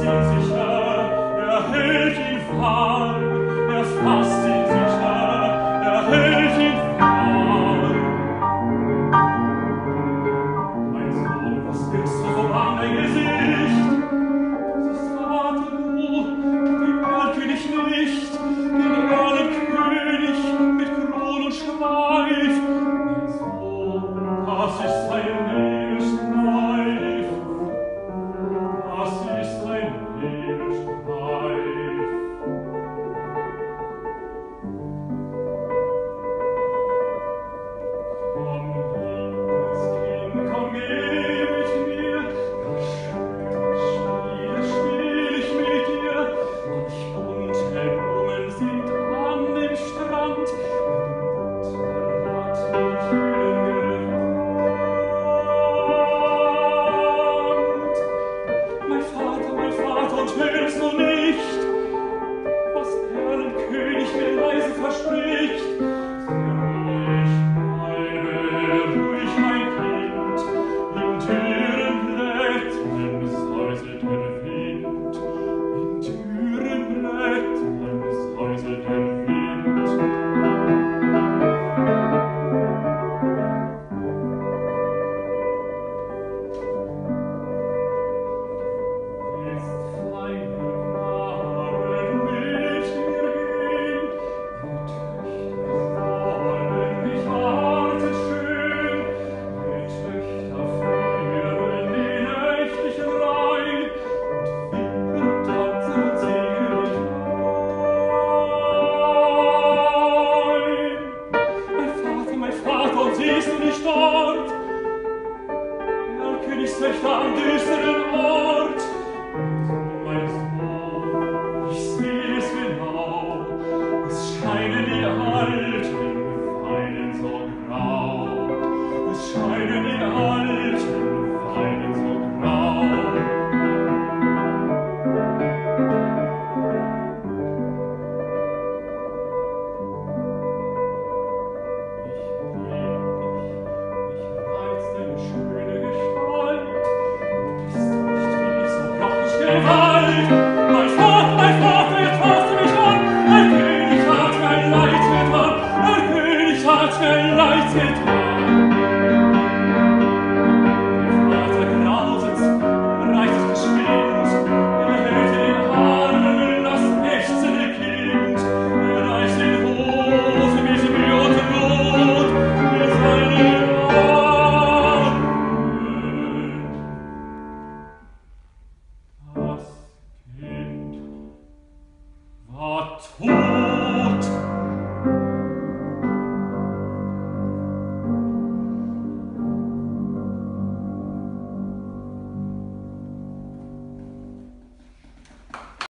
sehen sich König mir leise verspricht, durch den düsteren herz geleitet.